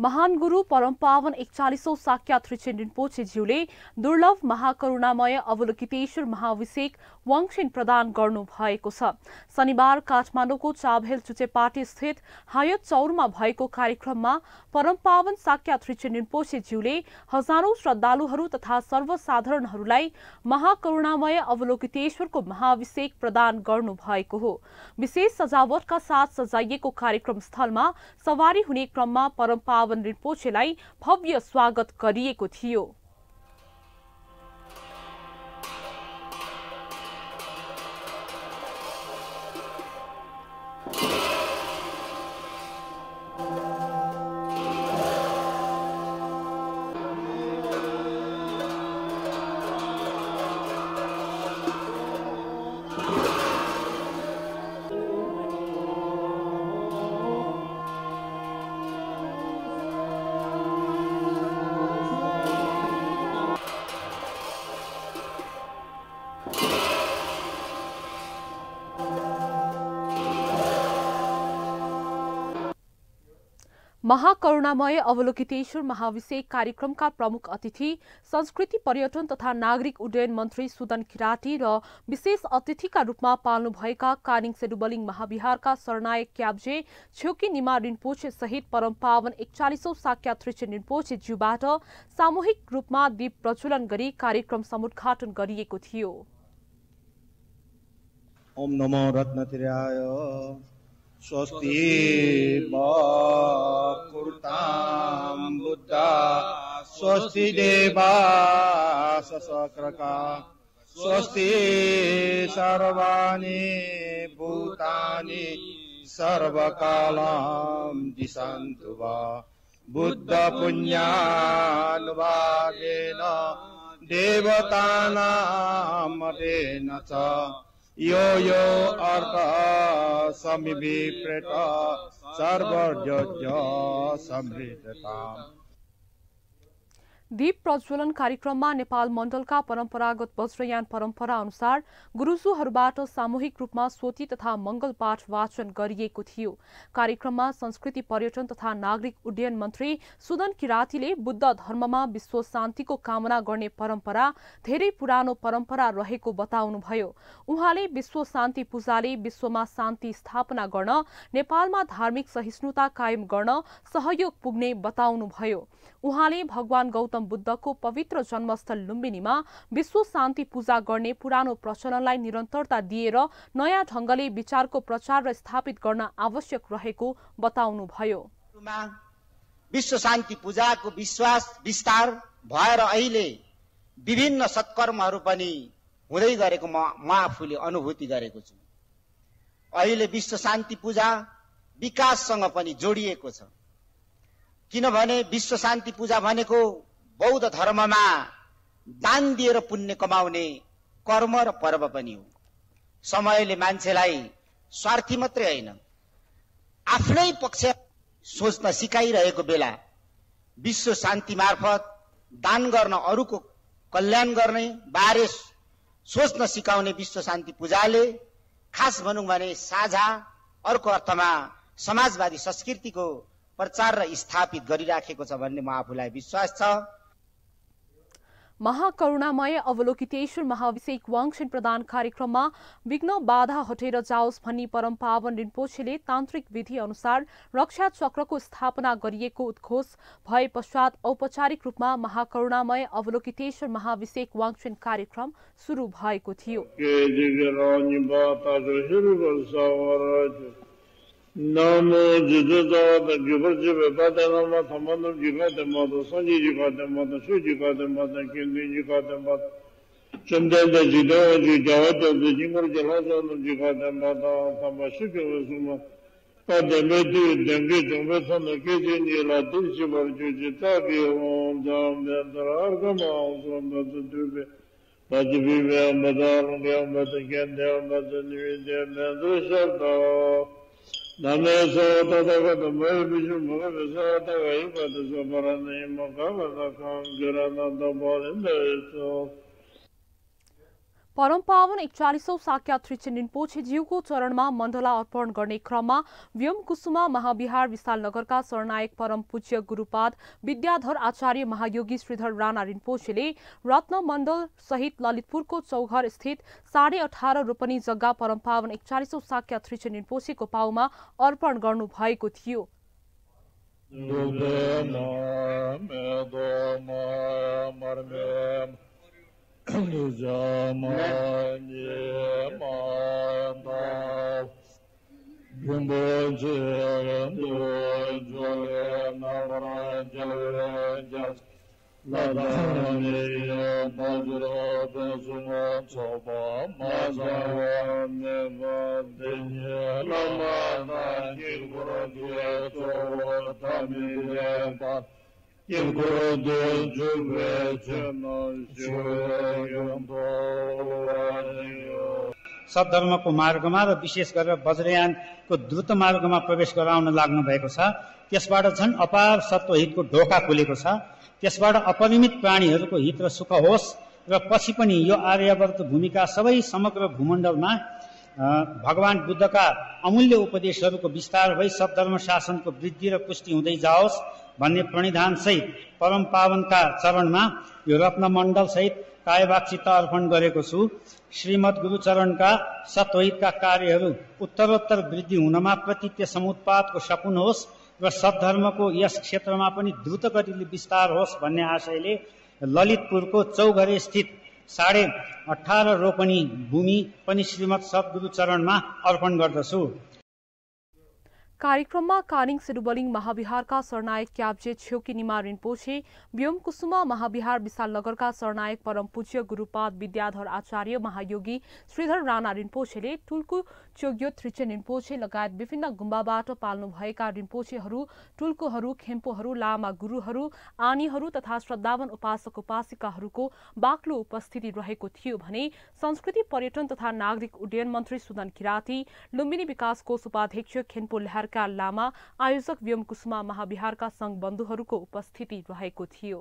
महान गुरु परमपावन एकचालिसौँ साख्यात त्रिचेन रिम्पोछेज्यूले दुर्लभ महाकरुणामय अवलोकितेश्वर महाभिषेक वाङछिन प्रदान गर्नु भएको छ। शनिबार काठमाडौँको चाभेल चुचेपाटी स्थित हायत चौरमा भएको कार्यक्रममा परमपावन साख्यात त्रिचेन रिम्पोछेज्यूले हजारौं श्रद्धालुहरू तथा सर्वसाधारणहरूलाई महाकरुणामय अवलोकितेश्वरको महाभिषेक प्रदान गर्नु भएको हो। विशेष सजावटका साथ सजाइएको कार्यक्रम स्थलमा सवारी हुने क्रममा परमपावन पावन रिम्पोछेलाई भव्य स्वागत गरिएको थियो। महाकरुणामय अवलोकितेश्वर महाभिषेक कार्यक्रमका प्रमुख अतिथि संस्कृति पर्यटन तथा नागरिक उड्डयन मन्त्री सुदन किराती र विशेष अतिथिका रूपमा पाल्नुभएका कानिङ सेडुबलिङ महाविहारका शरणायक क्याब्जे छ्योकी निमा रिन्पोछे सहित परम पावन एकचालिसौं साक्या त्रिचे रिन्पोछे ज्यूबाट सामूहिक रूपमा दीप प्रज्वलन गरी कार्यक्रम समुद्घाटन गरिएको थियो। ओम नमो स्वस्ति कुरुतां बुद्धा स्वस्ति देवा सशक्रका स्वस्ति सर्वाणि भूतानि सर्वकालां दिशन्तु वा। बुद्धपुण्यानुभागेन देवतानां मतेन च यो यो अर्थ समिभिप्रेत सर्वजोज्य समृद्धताम् दीप प्रज्वलन कार्यक्रममा नेपाल मण्डलका परम्परागत वज्रयान परम्परा अनुसार गुरुजुहरूबाट सामूहिक रूपमा स्वती तथा मंगल पाठ वाचन गरिएको थियो। कार्यक्रममा संस्कृति पर्यटन तथा नागरिक उड्डयन मन्त्री सुदन किरातीले बुद्ध धर्ममा विश्व शान्तिको कामना गर्ने परम्परा धेरै पुरानो परम्परा रहेको बताउनुभयो। उहाँले विश्व शान्ति पूजाले विश्वमा शान्ति स्थापना गर्न नेपालमा धार्मिक सहिष्णुता कायम गर्न सहयोग पुग्ने बताउनुभयो। उहाँले भगवान गौतम बुद्धको पवित्र जन्मस्थल लुम्बिनीमा विश्व शान्ति पूजा गर्ने पुरानो प्रचलनलाई निरन्तरता दिएर नयाँ ढंगले विचारको प्रचार र स्थापित गर्न आवश्यक रहेको बताउनुभयो। विश्व शान्ति पूजाको विश्वास विस्तार भएर अहिले विभिन्न सत्कर्महरू पनि हुँदै गरेको म म आफूले अनुभूति गरेको छु। अहिले विश्व शान्ति पूजा विकाससँग पनि जोडिएको छ। किनभने विश्व शान्ति पूजा भनेको बौद्ध धर्ममा दान दिएर पुण्य कमाउने कर्म र पर्व पनि हो। समयले मान्छेलाई स्वार्थी मात्रै होइन। आफ्नै पक्ष सोच्न सिकाइरहेको बेला विश्व शान्ति मार्फत दान गर्न अरूको कल्याण गर्ने बारे सोच्न सिकाउने विश्व शान्ति पूजाले खास भनौँ भने साझा अर्को अर्थमा समाजवादी संस्कृतिको प्रचार र स्थापित गरिराखेको छ भन्ने म आफूलाई विश्वास छ। महाकरुणामय अवलोकितेश्वर महाभिषेक वाङछेन प्रदान कार्यक्रममा विघ्न बाधा हटेर जाओस् भनी परम पावन रिम्पोछेले तान्त्रिक विधि अनुसार रक्षा चक्रको स्थापना गरिएको उद्घोष भए पश्चात औपचारिक रूपमा महाकरुणामय अवलोकितेश्वर महाभिषेक वाङछेन कार्यक्रम शुरू भएको थियो। nāmo jidhidhā tā gyubar jibhā tātā nāma thamānam jikā tā mātā, sāñjī jikā tā mātā, shū jikā tā mātā, kīndī jikā tā mātā, chandā tā jidhā jī jāvā tā tā jingar jalā sānam jikā tā mātā, tāmbā shukya vā sūma, tātā mē tū dāngi chāmbā sānā kēchī nīlā tīr shibar chū jī tā kī hōm jāṁ dē tarā ār kāmā hōm sōm tā tā tū bē, tā jī bī bē āmbā tā. rūng dāne sō tātā kata māyā bīśu māyā bīśā tātā kāyī kata sō parānā yī mā kāpa tā kāṅ gīrā tātā pārī dāyī sō परम पावन एकचालिसौँ साक्या त्रिचन रिम्पोछे ज्यूको चरणमा मण्डला अर्पण गर्ने क्रममा व्योम कुसुमा महाविहार विशालनगरका शरणायक परम पूज्य गुरूपाद विद्याधर आचार्य महायोगी श्रीधर राणा रिम्पोछेले रत्न मण्डल सहित ललितपुरको चौघर स्थित साढे अठार रोपनी जग्गा परम पावन एकचालिसौँ साक्या त्रिचन रिम्पोछेको पाउमा अर्पण Yamanye Manda Gumboje Randu Jole Navara Jale Jas Ladane Bajra Besuma Choba Mazawa Neva Denye Lamana Gilgura Gye Chowa Tamire Bata गर्नु भएको थियो सद्धर्मको मार्गमा र विशेष गरेर वज्रयानको द्रुत मार्गमा प्रवेश गराउन लाग्नु भएको छ त्यसबाट झन् अपार सत्वहितको ढोका खुलेको छ त्यसबाट अपरिमित प्राणीहरूको हित र सुख होस् र पछि पनि यो आर्यवर्त भूमिका सबै समग्र भूमण्डलमा भगवान बुद्धका अमूल्य उपदेशहरूको विस्तार भई सद्धर्म शासनको वृद्धि र पुष्टि हुँदै जाओस् भन्ने प्रणिधान सहित परम पावनका चरणमा यो रत्नमण्डल सहित कायवाक्षित अर्पण गरेको छु। श्रीमद गुरुचरणका सत्वहितका कार्यहरू उत्तरोत्तर वृद्धि हुनमा प्रतित्य समुत्पादको सपुन होस् र सद्धर्मको यस क्षेत्रमा पनि द्रुत गतिले विस्तार होस् भन्ने आशयले ललितपुरको चौघरे स्थित साढे अठार रोपनी भूमि पनि श्रीमद सद्गुरु चरणमा अर्पण गर्दछु। कार्यक्रममा कानिङ सिरुबलिङ महाविहारका शरणायक क्याब्जे छेउकी निमा रिम्पोछे व्योम कुसुमा महाविहार विशालनगरका शरणायक परम पूज्य गुरूपाद विद्याधर आचार्य महायोगी श्रीधर राणा रिम्पोछेले टुल्कु चोग्यो त्रिचेन रिम्पोछे लगायत विभिन्न गुम्बाबाट पाल्नुभएका रिम्पोछेहरू टुल्कुहरू खेम्पोहरू लामा गुरूहरू आनीहरू तथा श्रद्धावन उपासक उपासिकाहरूको बाक्लो उपस्थिति रहेको थियो भने संस्कृति पर्यटन तथा नागरिक उड्डयन मन्त्री सुदन किराती लुम्बिनी विकास कोष उपाध्यक्ष खेन्पो लहर सरकार लामा आयोजक व्योम कुसुमा महाविहारका संघ बन्धुहरूको उपस्थिति रहेको थियो।